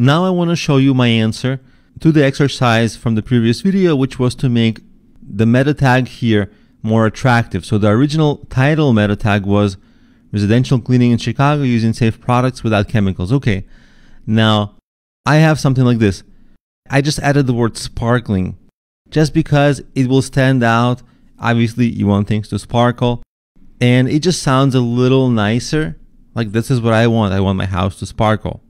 Now I want to show you my answer to the exercise from the previous video, which was to make the meta tag here more attractive. So the original title meta tag was residential cleaning in Chicago using safe products without chemicals. Okay. Now I have something like this. I just added the word sparkling just because it will stand out. Obviously, you want things to sparkle and it just sounds a little nicer. Like, this is what I want. I want my house to sparkle.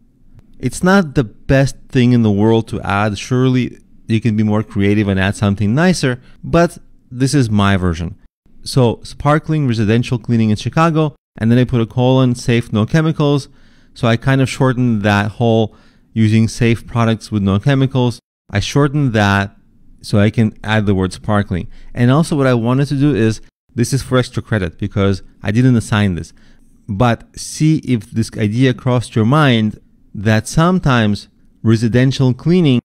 It's not the best thing in the world to add. Surely you can be more creative and add something nicer, but this is my version. So, sparkling residential cleaning in Chicago, and then I put a colon, safe, no chemicals. So I kind of shortened that whole using safe products with no chemicals. I shortened that so I can add the word sparkling. And also what I wanted to do is this is for extra credit because I didn't assign this. But see if this idea crossed your mind that sometimes residential cleaning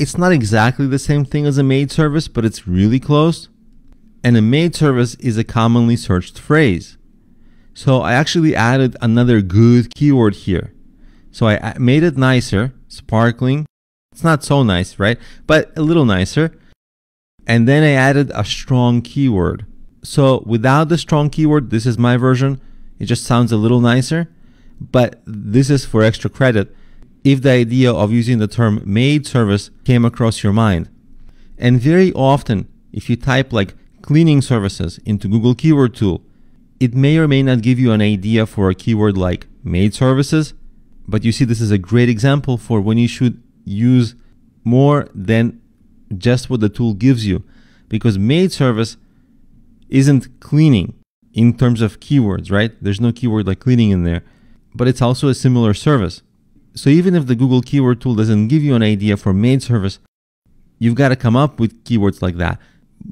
it's not exactly the same thing as a maid service, but it's really close. And a maid service is a commonly searched phrase. So I actually added another good keyword here. So I made it nicer, sparkling. It's not so nice, right? But a little nicer. And then I added a strong keyword. So without the strong keyword, this is my version. It just sounds a little nicer. But this is for extra credit if the idea of using the term maid service came across your mind. And very often, if you type like cleaning services into Google Keyword Tool, it may or may not give you an idea for a keyword like maid services. But you see, this is a great example for when you should use more than just what the tool gives you. Because maid service isn't cleaning in terms of keywords, right? There's no keyword like cleaning in there, but it's also a similar service. So even if the Google keyword tool doesn't give you an idea for maid service, you've got to come up with keywords like that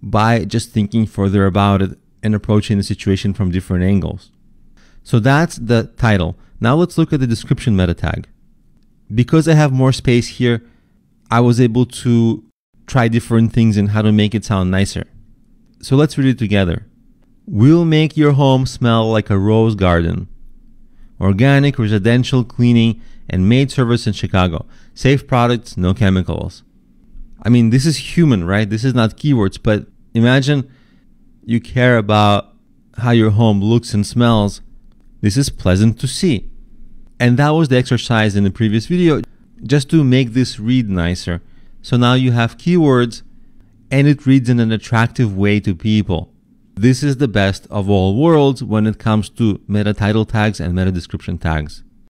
by just thinking further about it and approaching the situation from different angles. So that's the title. Now let's look at the description meta tag. Because I have more space here, I was able to try different things and how to make it sound nicer. So let's read it together. We'll make your home smell like a rose garden. Organic residential cleaning and maid service in Chicago. Safe products, no chemicals. I mean, this is human, right? This is not keywords, but imagine you care about how your home looks and smells. This is pleasant to see. And that was the exercise in the previous video, just to make this read nicer. So now you have keywords and it reads in an attractive way to people. This is the best of all worlds when it comes to meta title tags and meta description tags.